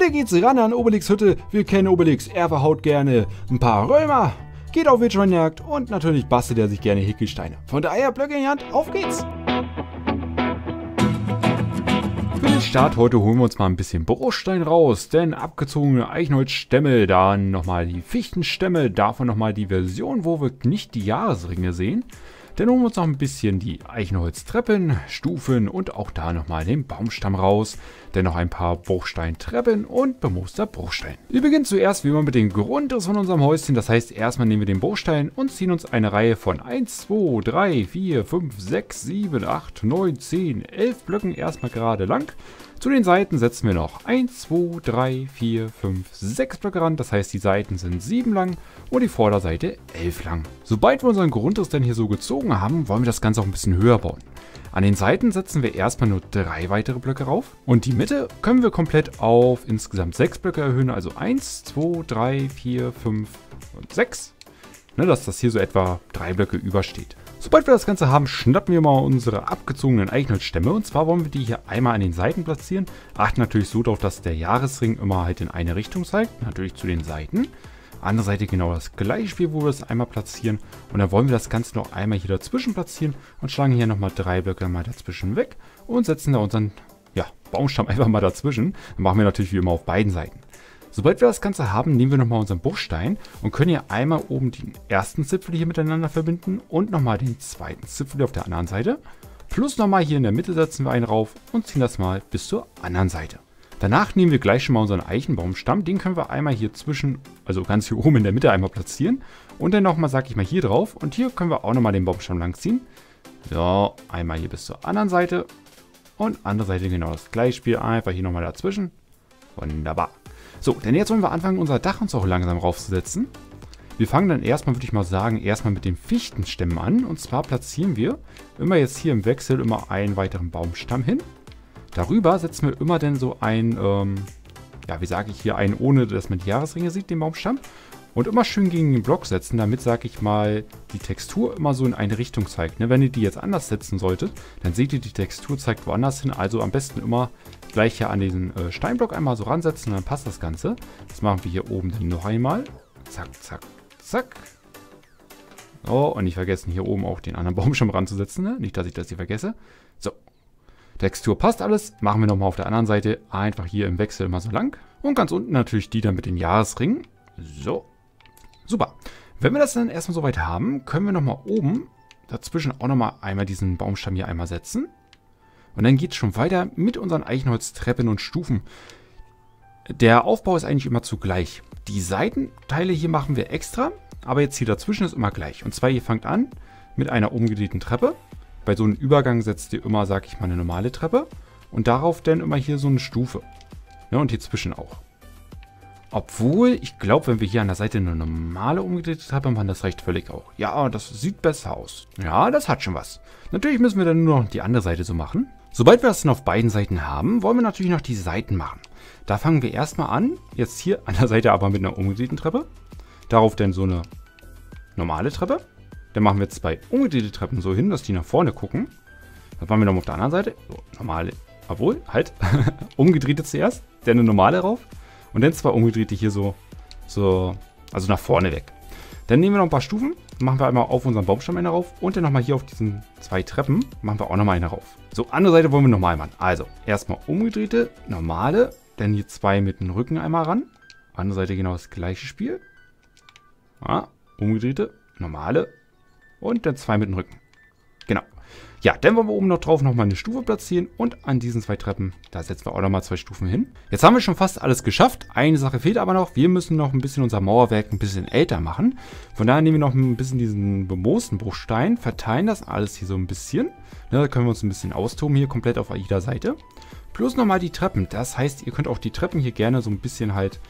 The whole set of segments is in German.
Heute geht's ran an Obelix Hütte. Wir kennen Obelix, er verhaut gerne ein paar Römer, geht auf Wildschweinjagd und natürlich bastelt er sich gerne Hickelsteine. Von daher Blöcke in die Hand, auf geht's! Für den Start heute holen wir uns mal ein bisschen Bruchstein raus, denn abgezogene Eichenholzstämme, dann nochmal die Fichtenstämme, davon nochmal die Version, wo wir nicht die Jahresringe sehen. Dann holen wir uns noch ein bisschen die Eichenholztreppen, Stufen und auch da nochmal den Baumstamm raus. Dann noch ein paar Bruchsteintreppen und bemooster Bruchstein. Wir beginnen zuerst wie immer mit dem Grundriss von unserem Häuschen. Das heißt, erstmal nehmen wir den Bruchstein und ziehen uns eine Reihe von 1, 2, 3, 4, 5, 6, 7, 8, 9, 10, 11 Blöcken erstmal gerade lang. Zu den Seiten setzen wir noch 1, 2, 3, 4, 5, 6 Blöcke ran. Das heißt, die Seiten sind 7 lang und die Vorderseite 11 lang. Sobald wir unseren Grundriss dann hier so gezogen haben, wollen wir das Ganze auch ein bisschen höher bauen. An den Seiten setzen wir erstmal nur drei weitere Blöcke rauf. Und die Mitte können wir komplett auf insgesamt 6 Blöcke erhöhen. Also 1, 2, 3, 4, 5 und 6. Ne, dass das hier so etwa drei Blöcke übersteht. Sobald wir das Ganze haben, schnappen wir mal unsere abgezogenen Eichenholzstämme. Und zwar wollen wir die hier einmal an den Seiten platzieren. Achten natürlich so darauf, dass der Jahresring immer halt in eine Richtung zeigt. Natürlich zu den Seiten. Andere Seite genau das gleiche Spiel, wo wir es einmal platzieren. Und dann wollen wir das Ganze noch einmal hier dazwischen platzieren und schlagen hier nochmal drei Blöcke mal dazwischen weg und setzen da unseren ja, Baumstamm einfach mal dazwischen. Dann machen wir natürlich wie immer auf beiden Seiten. Sobald wir das Ganze haben, nehmen wir nochmal unseren Bruchstein und können hier einmal oben den ersten Zipfel hier miteinander verbinden und nochmal den zweiten Zipfel auf der anderen Seite. Plus nochmal hier in der Mitte setzen wir einen rauf und ziehen das mal bis zur anderen Seite. Danach nehmen wir gleich schon mal unseren Eichenbaumstamm. Den können wir einmal hier zwischen, also ganz hier oben in der Mitte einmal platzieren. Und dann nochmal, sag ich mal, hier drauf. Und hier können wir auch nochmal den Baumstamm langziehen. So, einmal hier bis zur anderen Seite. Und andere Seite genau das gleiche Spiel. Einfach hier nochmal dazwischen. Wunderbar. So, denn jetzt wollen wir anfangen, unser Dach uns auch langsam raufzusetzen. Wir fangen dann erstmal, würde ich mal sagen, erstmal mit den Fichtenstämmen an. Und zwar platzieren wir immer jetzt hier im Wechsel immer einen weiteren Baumstamm hin. Darüber setzen wir immer dann so ein, ähm, ja, wie sage ich hier, einen, ohne dass man die Jahresringe sieht, den Baumstamm. Und immer schön gegen den Block setzen, damit, sage ich mal, die Textur immer so in eine Richtung zeigt. Ne? Wenn ihr die jetzt anders setzen solltet, dann seht ihr, die Textur zeigt woanders hin. Also am besten immer gleich hier an diesen äh, Steinblock einmal so ransetzen, dann passt das Ganze. Das machen wir hier oben dann noch einmal. Zack, zack, zack. Oh, und nicht vergessen, hier oben auch den anderen Baumstamm ranzusetzen. Ne? Nicht, dass ich das hier vergesse. So. Textur passt alles. Machen wir nochmal auf der anderen Seite einfach hier im Wechsel immer so lang. Und ganz unten natürlich die dann mit den Jahresringen. So. Super. Wenn wir das dann erstmal soweit haben, können wir nochmal oben dazwischen auch nochmal einmal diesen Baumstamm hier einmal setzen. Und dann geht es schon weiter mit unseren Eichenholztreppen und Stufen. Der Aufbau ist eigentlich immer zugleich. Die Seitenteile hier machen wir extra, aber jetzt hier dazwischen ist immer gleich. Und zwar, ihr fangt an mit einer umgedrehten Treppe. Bei so einem Übergang setzt ihr immer, sag ich mal, eine normale Treppe. Und darauf dann immer hier so eine Stufe. Ja, und hier zwischen auch. Obwohl, ich glaube, wenn wir hier an der Seite eine normale umgedrehte Treppe machen, das reicht völlig auch. Ja, das sieht besser aus. Ja, das hat schon was. Natürlich müssen wir dann nur noch die andere Seite so machen. Sobald wir das dann auf beiden Seiten haben, wollen wir natürlich noch die Seiten machen. Da fangen wir erstmal an, jetzt hier an der Seite aber mit einer umgedrehten Treppe. Darauf dann so eine normale Treppe. Dann machen wir zwei umgedrehte Treppen so hin, dass die nach vorne gucken. Dann machen wir nochmal auf der anderen Seite. So, normale, obwohl, halt, umgedrehte zuerst, dann eine normale rauf. Und dann zwei umgedrehte hier so, so, also nach vorne weg. Dann nehmen wir noch ein paar Stufen, machen wir einmal auf unseren Baumstamm eine rauf und dann nochmal hier auf diesen zwei Treppen machen wir auch nochmal eine rauf. So, andere Seite wollen wir nochmal machen. Also, erstmal umgedrehte, normale, dann hier zwei mit dem Rücken einmal ran. Andere Seite genau das gleiche Spiel. Ja, umgedrehte, normale und dann zwei mit dem Rücken. Genau. Ja, dann wollen wir oben noch drauf nochmal eine Stufe platzieren und an diesen zwei Treppen, da setzen wir auch nochmal zwei Stufen hin. Jetzt haben wir schon fast alles geschafft. Eine Sache fehlt aber noch. Wir müssen noch ein bisschen unser Mauerwerk ein bisschen älter machen. Von daher nehmen wir noch ein bisschen diesen bemoosten Bruchstein, verteilen das alles hier so ein bisschen. Ne, da können wir uns ein bisschen austoben hier komplett auf jeder Seite. Plus nochmal die Treppen. Das heißt, ihr könnt auch die Treppen hier gerne so ein bisschen halt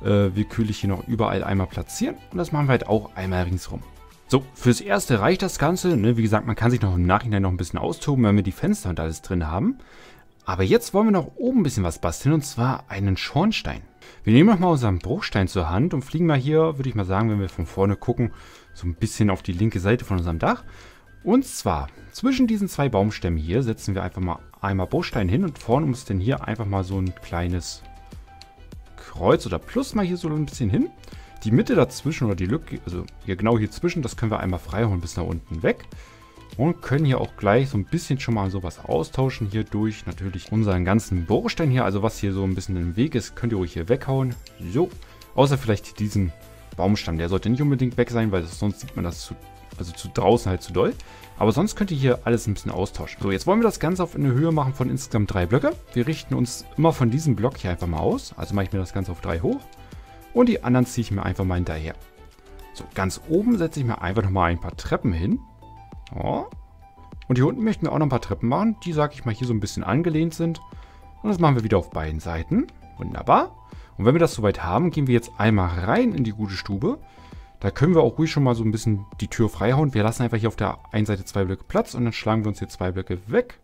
äh, willkürlich hier noch überall einmal platzieren. Und das machen wir halt auch einmal ringsrum. So, fürs Erste reicht das Ganze. Ne? Wie gesagt, man kann sich noch im Nachhinein noch ein bisschen austoben, wenn wir die Fenster und alles drin haben. Aber jetzt wollen wir noch oben ein bisschen was basteln, und zwar einen Schornstein. Wir nehmen nochmal unseren Bruchstein zur Hand und fliegen mal hier, würde ich mal sagen, wenn wir von vorne gucken, so ein bisschen auf die linke Seite von unserem Dach. Und zwar, zwischen diesen zwei Baumstämmen hier setzen wir einfach mal einmal Bruchstein hin und vorne uns denn hier einfach mal so ein kleines, Kreuz oder Plus mal hier so ein bisschen hin. Die Mitte dazwischen oder die Lücke, also hier genau hier zwischen, das können wir einmal freiholen bis nach unten weg. Und können hier auch gleich so ein bisschen schon mal sowas austauschen hier durch natürlich unseren ganzen Bohrstein hier. Also was hier so ein bisschen im Weg ist, könnt ihr ruhig hier weghauen. So, außer vielleicht diesen Baumstamm. Der sollte nicht unbedingt weg sein, weil sonst sieht man das zu, also zu draußen halt zu doll. Aber sonst könnt ihr hier alles ein bisschen austauschen. So, jetzt wollen wir das Ganze auf eine Höhe machen von insgesamt drei Blöcke. Wir richten uns immer von diesem Block hier einfach mal aus. Also mache ich mir das Ganze auf drei hoch. Und die anderen ziehe ich mir einfach mal hinterher. So, ganz oben setze ich mir einfach nochmal ein paar Treppen hin. Oh. Und hier unten möchten wir auch noch ein paar Treppen machen, die, sag ich mal, hier so ein bisschen angelehnt sind. Und das machen wir wieder auf beiden Seiten. Wunderbar. Und wenn wir das soweit haben, gehen wir jetzt einmal rein in die gute Stube. Da können wir auch ruhig schon mal so ein bisschen die Tür freihauen. Wir lassen einfach hier auf der einen Seite zwei Blöcke Platz und dann schlagen wir uns hier zwei Blöcke weg.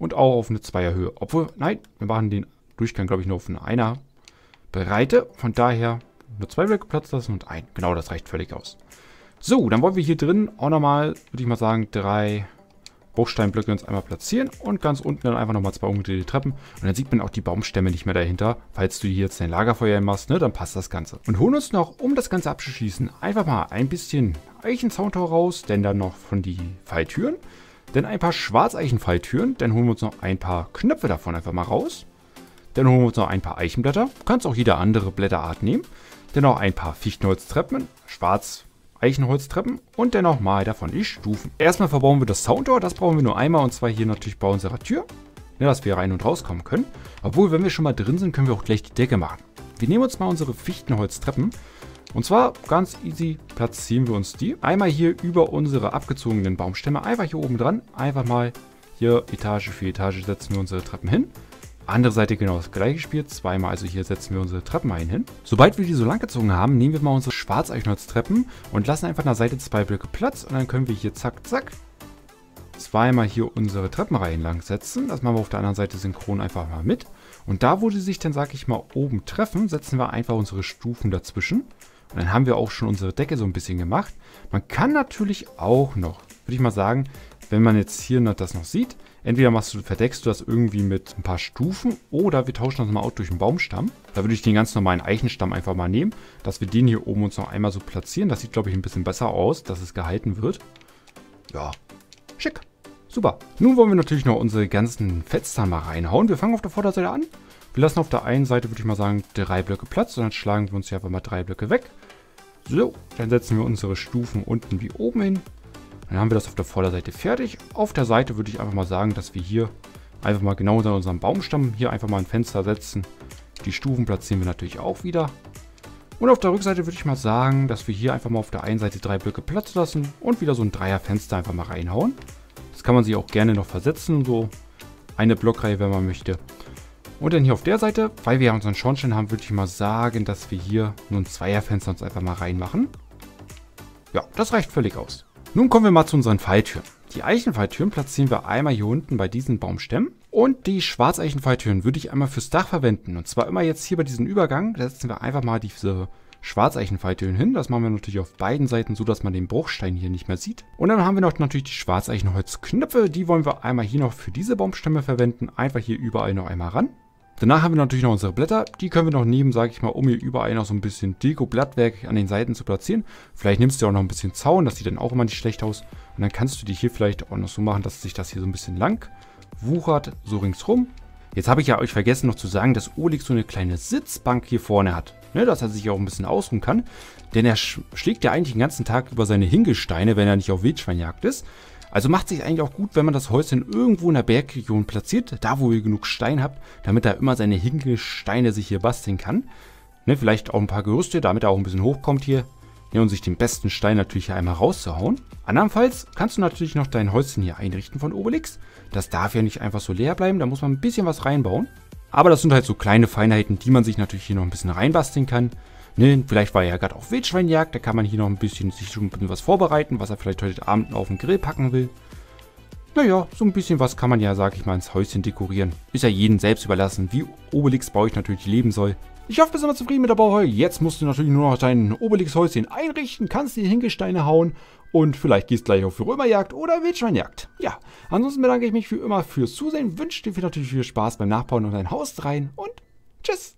Und auch auf eine Zweierhöhe. Obwohl, nein, wir machen den Durchgang, glaube ich, nur auf eine Einer Breite. Von daher nur zwei Blöcke Platz lassen und ein. Genau, das reicht völlig aus. So, dann wollen wir hier drin auch nochmal, würde ich mal sagen, drei Bruchsteinblöcke uns einmal platzieren und ganz unten dann einfach nochmal zwei umgedrehte Treppen. Und dann sieht man auch die Baumstämme nicht mehr dahinter. Falls du hier jetzt dein Lagerfeuer machst, ne, dann passt das Ganze. Und holen uns noch, um das Ganze abzuschließen, einfach mal ein bisschen Eichenzauntor raus, denn dann noch von die Falltüren. Dann ein paar Schwarzeichenfalltüren, dann holen wir uns noch ein paar Knöpfe davon einfach mal raus. Dann holen wir uns noch ein paar Eichenblätter. Du kannst auch jede andere Blätterart nehmen. Dann noch ein paar Fichtenholztreppen, schwarz Eichenholztreppen und dennoch mal davon die Stufen. Erstmal verbauen wir das Soundtor, das brauchen wir nur einmal und zwar hier natürlich bei unserer Tür, ja, dass wir rein und rauskommen können. Obwohl, wenn wir schon mal drin sind, können wir auch gleich die Decke machen. Wir nehmen uns mal unsere Fichtenholztreppen und zwar ganz easy platzieren wir uns die. Einmal hier über unsere abgezogenen Baumstämme, einfach hier oben dran, einfach mal hier Etage für Etage setzen wir unsere Treppen hin. Andere Seite genau das gleiche Spiel, zweimal, also hier setzen wir unsere Treppen ein hin. Sobald wir die so lang gezogen haben, nehmen wir mal unsere Schwarzeichenholztreppen und lassen einfach an der Seite zwei Blöcke Platz und dann können wir hier zack, zack, zweimal hier unsere Treppenreihen lang setzen. Das machen wir auf der anderen Seite synchron einfach mal mit. Und da, wo die sich dann, sag ich mal, oben treffen, setzen wir einfach unsere Stufen dazwischen. Und dann haben wir auch schon unsere Decke so ein bisschen gemacht. Man kann natürlich auch noch, würde ich mal sagen, wenn man jetzt hier noch das noch sieht, Entweder machst du, verdeckst du das irgendwie mit ein paar Stufen oder wir tauschen das mal aus durch einen Baumstamm. Da würde ich den ganz normalen Eichenstamm einfach mal nehmen, dass wir den hier oben uns noch einmal so platzieren. Das sieht, glaube ich, ein bisschen besser aus, dass es gehalten wird. Ja, schick. Super. Nun wollen wir natürlich noch unsere ganzen Fenster mal reinhauen. Wir fangen auf der Vorderseite an. Wir lassen auf der einen Seite, würde ich mal sagen, drei Blöcke Platz und dann schlagen wir uns hier einfach mal drei Blöcke weg. So, dann setzen wir unsere Stufen unten wie oben hin. Dann haben wir das auf der Vorderseite fertig. Auf der Seite würde ich einfach mal sagen, dass wir hier einfach mal genau unter unserem Baumstamm hier einfach mal ein Fenster setzen. Die Stufen platzieren wir natürlich auch wieder. Und auf der Rückseite würde ich mal sagen, dass wir hier einfach mal auf der einen Seite drei Blöcke Platz lassen und wieder so ein Dreierfenster einfach mal reinhauen. Das kann man sich auch gerne noch versetzen, so eine Blockreihe, wenn man möchte. Und dann hier auf der Seite, weil wir ja unseren Schornstein haben, würde ich mal sagen, dass wir hier nur ein Zweierfenster uns einfach mal reinmachen. Ja, das reicht völlig aus. Nun kommen wir mal zu unseren Falltüren. Die Eichenfalltüren platzieren wir einmal hier unten bei diesen Baumstämmen. Und die Schwarzeichenfalltüren würde ich einmal fürs Dach verwenden. Und zwar immer jetzt hier bei diesem Übergang, da setzen wir einfach mal diese Schwarzeichenfalltüren hin. Das machen wir natürlich auf beiden Seiten, so dass man den Bruchstein hier nicht mehr sieht. Und dann haben wir noch natürlich die Schwarzeichenholzknöpfe. Die wollen wir einmal hier noch für diese Baumstämme verwenden. Einfach hier überall noch einmal ran. Danach haben wir natürlich noch unsere Blätter. Die können wir noch nehmen, sage ich mal, um hier überall noch so ein bisschen Deko-Blattwerk an den Seiten zu platzieren. Vielleicht nimmst du auch noch ein bisschen Zaun, das sieht dann auch immer nicht schlecht aus. Und dann kannst du die hier vielleicht auch noch so machen, dass sich das hier so ein bisschen lang wuchert, so ringsrum. Jetzt habe ich ja euch vergessen noch zu sagen, dass Oleg so eine kleine Sitzbank hier vorne hat. Ne, dass er sich auch ein bisschen ausruhen kann. Denn er schlägt ja eigentlich den ganzen Tag über seine Hingesteine, wenn er nicht auf Wildschweinjagd ist. Also macht sich eigentlich auch gut, wenn man das Häuschen irgendwo in der Bergregion platziert, da wo ihr genug Stein habt, damit er immer seine Hinkelsteine sich hier basteln kann. Ne, vielleicht auch ein paar Gerüste, damit er auch ein bisschen hochkommt hier. Ja, und sich den besten Stein natürlich hier einmal rauszuhauen. Andernfalls kannst du natürlich noch dein Häuschen hier einrichten von Obelix. Das darf ja nicht einfach so leer bleiben, da muss man ein bisschen was reinbauen. Aber das sind halt so kleine Feinheiten, die man sich natürlich hier noch ein bisschen reinbasteln kann. Ne, vielleicht war er ja gerade auf Wildschweinjagd, da kann man hier noch ein bisschen sich schon ein bisschen was vorbereiten, was er vielleicht heute Abend auf den Grill packen will. Naja, so ein bisschen was kann man ja, sag ich mal, ins Häuschen dekorieren. Ist ja jedem selbst überlassen, wie Obelix bei euch natürlich leben soll. Ich hoffe, du bist immer zufrieden mit der Bauheu. Jetzt musst du natürlich nur noch dein Obelix-Häuschen einrichten, kannst die Hingesteine hauen und vielleicht gehst gleich auf für Römerjagd oder Wildschweinjagd. Ja, ansonsten bedanke ich mich wie immer fürs Zusehen, wünsche dir natürlich viel Spaß beim Nachbauen und dein Haus rein und. Tschüss.